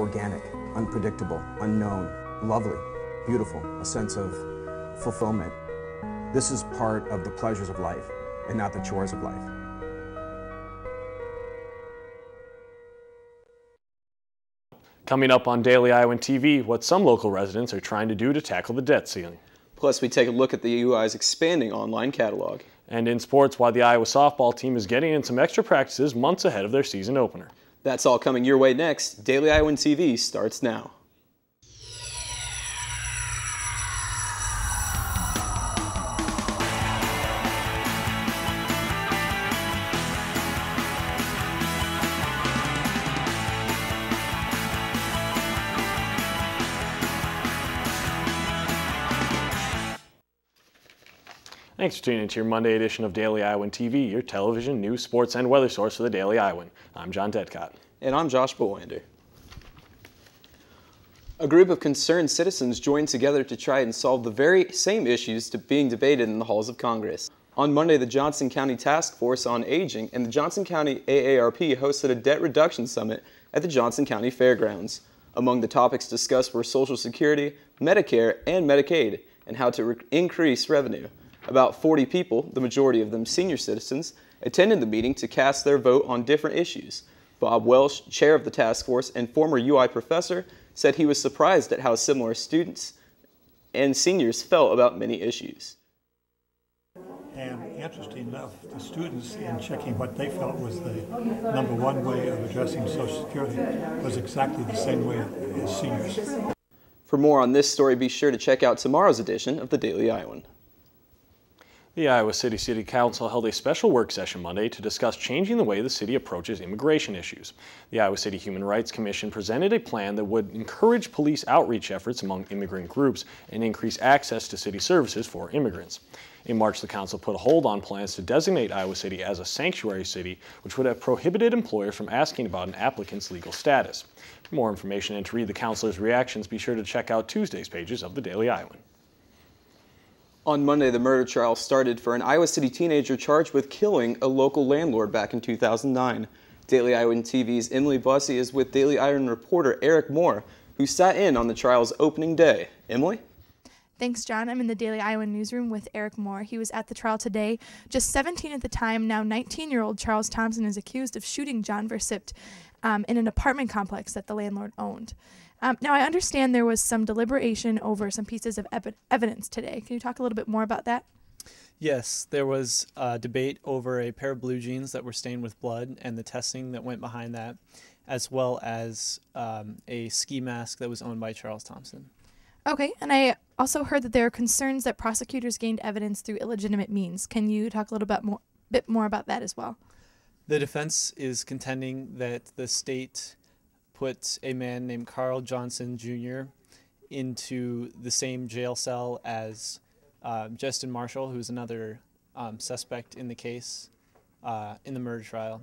organic, unpredictable, unknown, lovely, beautiful, a sense of fulfillment. This is part of the pleasures of life and not the chores of life. Coming up on Daily Iowan TV, what some local residents are trying to do to tackle the debt ceiling. Plus, we take a look at the UI's expanding online catalog. And in sports, why the Iowa softball team is getting in some extra practices months ahead of their season opener. That's all coming your way next. Daily Iowan TV starts now. Thanks for tuning into your Monday edition of Daily Iowan TV, your television, news, sports, and weather source for the Daily Iowan. I'm John Dedcott. And I'm Josh Bolander. A group of concerned citizens joined together to try and solve the very same issues to being debated in the halls of Congress. On Monday, the Johnson County Task Force on Aging and the Johnson County AARP hosted a debt reduction summit at the Johnson County Fairgrounds. Among the topics discussed were Social Security, Medicare, and Medicaid, and how to increase revenue. About 40 people, the majority of them senior citizens, attended the meeting to cast their vote on different issues. Bob Welsh, chair of the task force and former UI professor, said he was surprised at how similar students and seniors felt about many issues. And interesting enough, the students, in checking what they felt was the number one way of addressing Social Security, was exactly the same way as seniors. For more on this story, be sure to check out tomorrow's edition of the Daily Iowan. The Iowa City City Council held a special work session Monday to discuss changing the way the city approaches immigration issues. The Iowa City Human Rights Commission presented a plan that would encourage police outreach efforts among immigrant groups and increase access to city services for immigrants. In March, the council put a hold on plans to designate Iowa City as a sanctuary city, which would have prohibited employers from asking about an applicant's legal status. For more information and to read the councilor's reactions, be sure to check out Tuesday's pages of the Daily Iowan. On Monday, the murder trial started for an Iowa City teenager charged with killing a local landlord back in 2009. Daily Iowan TV's Emily Bussey is with Daily Iowan reporter Eric Moore, who sat in on the trial's opening day. Emily? Thanks, John. I'm in the Daily Iowan newsroom with Eric Moore. He was at the trial today. Just 17 at the time, now 19 year old Charles Thompson is accused of shooting John Versypt um, in an apartment complex that the landlord owned. Um, now, I understand there was some deliberation over some pieces of ev- evidence today. Can you talk a little bit more about that? Yes, there was a debate over a pair of blue jeans that were stained with blood and the testing that went behind that, as well as um, a ski mask that was owned by Charles Thompson. Okay, and I also heard that there are concerns that prosecutors gained evidence through illegitimate means. Can you talk a little bit more, bit more about that as well? The defense is contending that the state put a man named Carl Johnson Jr. into the same jail cell as uh, Justin Marshall, who's another um, suspect in the case uh, in the murder trial.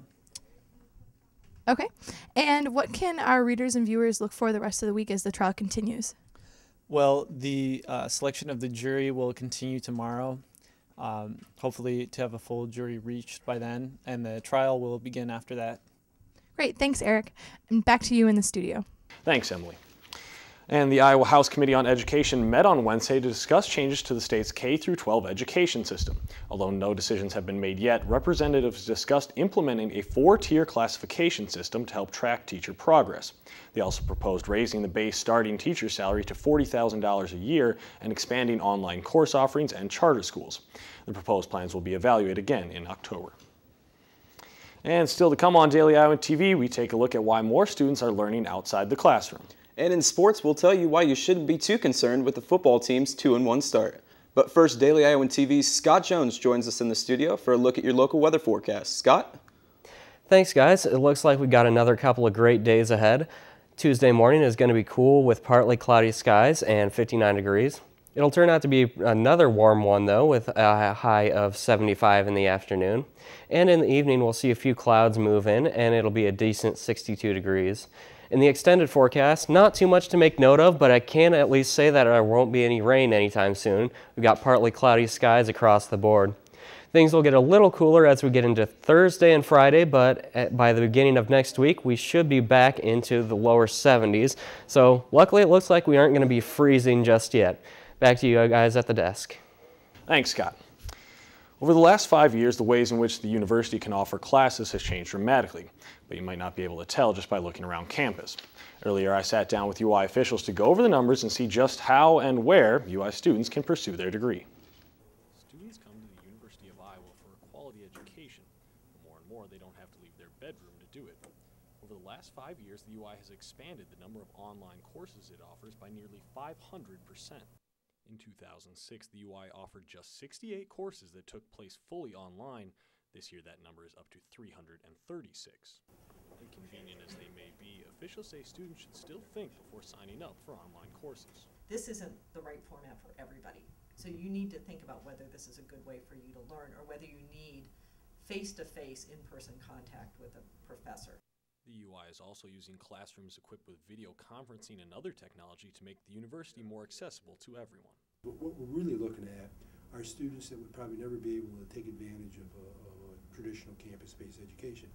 Okay. And what can our readers and viewers look for the rest of the week as the trial continues? Well, the uh, selection of the jury will continue tomorrow. Um, hopefully, to have a full jury reached by then, and the trial will begin after that. Great. Thanks, Eric. And back to you in the studio. Thanks, Emily. And the Iowa House Committee on Education met on Wednesday to discuss changes to the state's K 12 education system. Although no decisions have been made yet, representatives discussed implementing a four-tier classification system to help track teacher progress. They also proposed raising the base starting teacher salary to $40,000 a year and expanding online course offerings and charter schools. The proposed plans will be evaluated again in October. And still to come on Daily Iowan TV, we take a look at why more students are learning outside the classroom. And in sports, we'll tell you why you shouldn't be too concerned with the football team's 2-1 start. But first, Daily Iowan TV's Scott Jones joins us in the studio for a look at your local weather forecast. Scott? Thanks, guys. It looks like we got another couple of great days ahead. Tuesday morning is going to be cool with partly cloudy skies and 59 degrees. It'll turn out to be another warm one though with a high of 75 in the afternoon. And in the evening we'll see a few clouds move in and it'll be a decent 62 degrees. In the extended forecast, not too much to make note of, but I can at least say that there won't be any rain anytime soon. We've got partly cloudy skies across the board. Things will get a little cooler as we get into Thursday and Friday, but at, by the beginning of next week, we should be back into the lower 70s. So luckily, it looks like we aren't going to be freezing just yet. Back to you uh, guys at the desk. Thanks, Scott. Over the last five years, the ways in which the university can offer classes has changed dramatically, but you might not be able to tell just by looking around campus. Earlier, I sat down with UI officials to go over the numbers and see just how and where UI students can pursue their degree. Students come to the University of Iowa for a quality education, but more and more they don't have to leave their bedroom to do it. Over the last five years, the UI has expanded the number of online courses it offers by nearly 500 percent. In 2006, the UI offered just 68 courses that took place fully online. This year, that number is up to 336. Inconvenient as they may be, officials say students should still think before signing up for online courses. This isn't the right format for everybody. So you need to think about whether this is a good way for you to learn or whether you need face-to-face, in-person contact with a professor. The UI is also using classrooms equipped with video conferencing and other technology to make the university more accessible to everyone. But what we're really looking at are students that would probably never be able to take advantage of a, of a traditional campus-based education.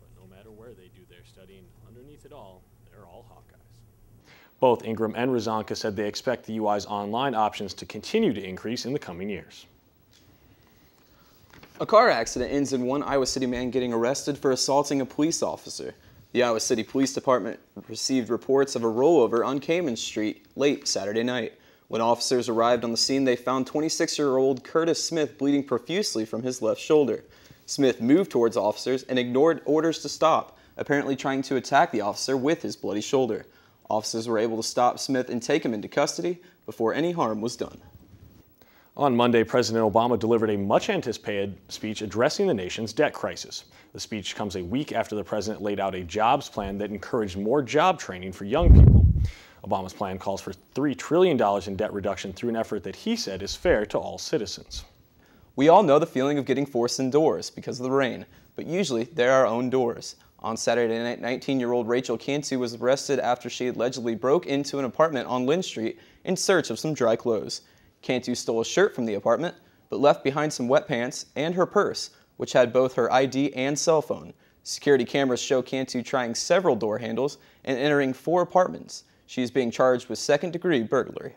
But no matter where they do their studying, underneath it all, they're all Hawkeyes. Both Ingram and Rozanka said they expect the UI's online options to continue to increase in the coming years. A car accident ends in one Iowa City man getting arrested for assaulting a police officer. The Iowa City Police Department received reports of a rollover on Cayman Street late Saturday night. When officers arrived on the scene, they found 26-year-old Curtis Smith bleeding profusely from his left shoulder. Smith moved towards officers and ignored orders to stop, apparently trying to attack the officer with his bloody shoulder. Officers were able to stop Smith and take him into custody before any harm was done. On Monday, President Obama delivered a much anticipated speech addressing the nation's debt crisis. The speech comes a week after the president laid out a jobs plan that encouraged more job training for young people. Obama's plan calls for $3 trillion in debt reduction through an effort that he said is fair to all citizens. We all know the feeling of getting forced indoors because of the rain, but usually they're our own doors. On Saturday night, 19-year-old Rachel Cantu was arrested after she allegedly broke into an apartment on Linn Street in search of some dry clothes. Cantu stole a shirt from the apartment, but left behind some wet pants and her purse, which had both her ID and cell phone. Security cameras show Cantu trying several door handles and entering four apartments. She is being charged with second degree burglary.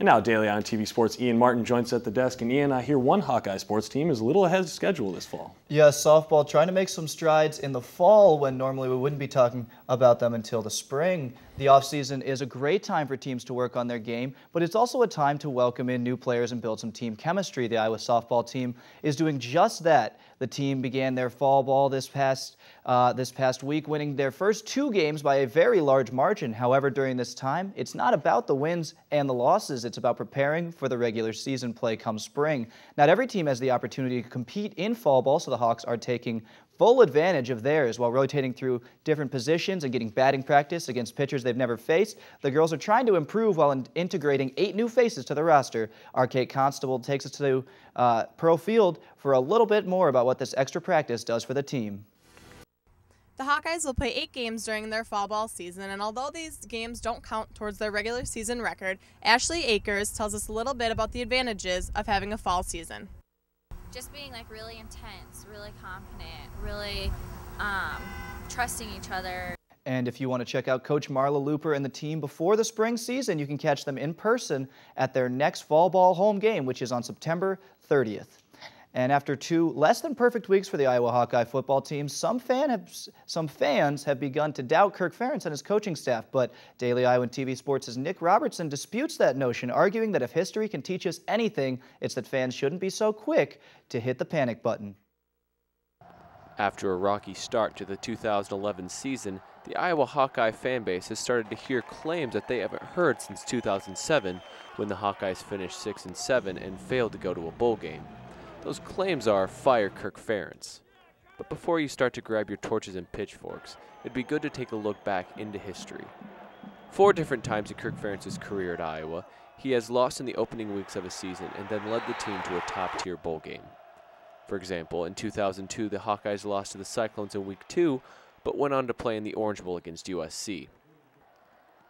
And now Daily Iowan TV Sports, Ian Martin joins us at the desk. And Ian, I hear one Hawkeye sports team is a little ahead of schedule this fall. Yeah, softball trying to make some strides in the fall when normally we wouldn't be talking about them until the spring. The offseason is a great time for teams to work on their game, but it's also a time to welcome in new players and build some team chemistry. The Iowa softball team is doing just that. The team began their fall ball this past uh, this past week, winning their first two games by a very large margin. However, during this time, it's not about the wins and the losses. It's about preparing for the regular season play come spring. Not every team has the opportunity to compete in fall ball, so the Hawks are taking full advantage of theirs while rotating through different positions and getting batting practice against pitchers they've never faced. The girls are trying to improve while in integrating eight new faces to the roster. Our Kate Constable takes us to uh, Pearl Field for a little bit more about what this extra practice does for the team. The Hawkeyes will play eight games during their fall ball season, and although these games don't count towards their regular season record, Ashley Akers tells us a little bit about the advantages of having a fall season just being like really intense, really confident, really um, trusting each other. And if you want to check out Coach Marla Looper and the team before the spring season, you can catch them in person at their next fall ball home game, which is on September 30th. And after two less than perfect weeks for the Iowa Hawkeye football team, some, fan have, some fans have begun to doubt Kirk Ferentz and his coaching staff. But Daily Iowan TV Sports' Nick Robertson disputes that notion, arguing that if history can teach us anything, it's that fans shouldn't be so quick to hit the panic button. After a rocky start to the 2011 season, the Iowa Hawkeye fan base has started to hear claims that they haven't heard since 2007 when the Hawkeyes finished 6 and 7 and failed to go to a bowl game. Those claims are fire Kirk Ferentz. But before you start to grab your torches and pitchforks, it'd be good to take a look back into history. Four different times in Kirk Ferentz's career at Iowa, he has lost in the opening weeks of a season and then led the team to a top-tier bowl game. For example, in 2002, the Hawkeyes lost to the Cyclones in Week 2, but went on to play in the Orange Bowl against USC.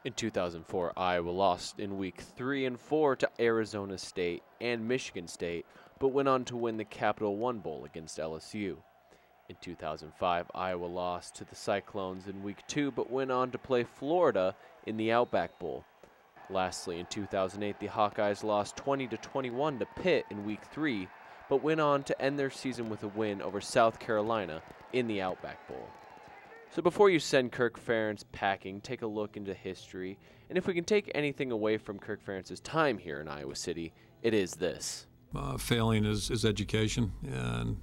In 2004, Iowa lost in Week 3 and 4 to Arizona State and Michigan State, but went on to win the Capital One Bowl against LSU. In 2005, Iowa lost to the Cyclones in Week 2, but went on to play Florida in the Outback Bowl. Lastly, in 2008, the Hawkeyes lost 20 to 21 to Pitt in Week 3, but went on to end their season with a win over South Carolina in the Outback Bowl. So before you send Kirk Ferentz packing, take a look into history, and if we can take anything away from Kirk Ferentz's time here in Iowa City, it is this. Uh, failing is, is education, and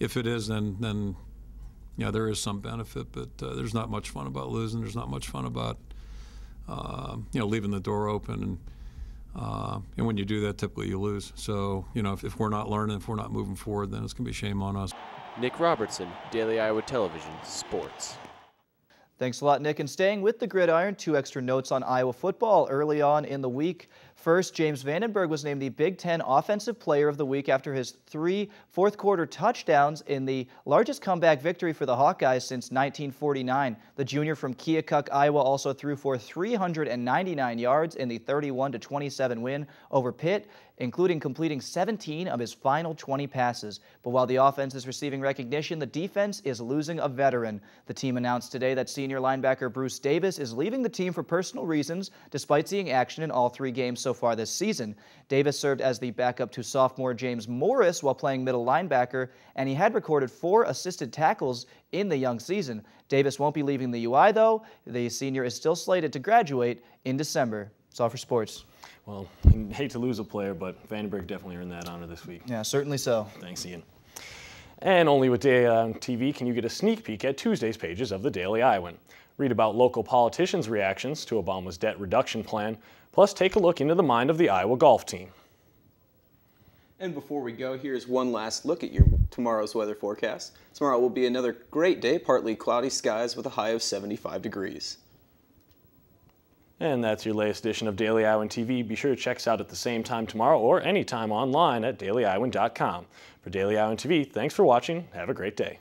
if it is, then then yeah, there is some benefit, but uh, there's not much fun about losing. There's not much fun about uh, you know leaving the door open, and uh, and when you do that, typically you lose. So you know if, if we're not learning, if we're not moving forward, then it's gonna be shame on us. Nick Robertson, Daily Iowan Television, Sports. Thanks a lot, Nick. And staying with the gridiron, two extra notes on Iowa football early on in the week. First, James Vandenberg was named the Big Ten Offensive Player of the Week after his three fourth quarter touchdowns in the largest comeback victory for the Hawkeyes since 1949. The junior from Keokuk, Iowa also threw for 399 yards in the 31 27 win over Pitt, including completing 17 of his final 20 passes. But while the offense is receiving recognition, the defense is losing a veteran. The team announced today that senior linebacker Bruce Davis is leaving the team for personal reasons, despite seeing action in all three games so far this season. Davis served as the backup to sophomore James Morris while playing middle linebacker, and he had recorded four assisted tackles in the young season. Davis won't be leaving the UI, though. The senior is still slated to graduate in December. That's all for sports. Well, I hate to lose a player, but Vandenberg definitely earned that honor this week. Yeah, certainly so. Thanks, Ian. And only with Daily Iowan uh, TV can you get a sneak peek at Tuesday's pages of the Daily Iowan. Read about local politicians' reactions to Obama's debt reduction plan, plus take a look into the mind of the Iowa golf team. And before we go, here's one last look at your tomorrow's weather forecast. Tomorrow will be another great day, partly cloudy skies with a high of 75 degrees. And that's your latest edition of Daily Iowan TV. Be sure to check us out at the same time tomorrow or anytime online at dailyiowan.com. For Daily Iowan TV, thanks for watching. Have a great day.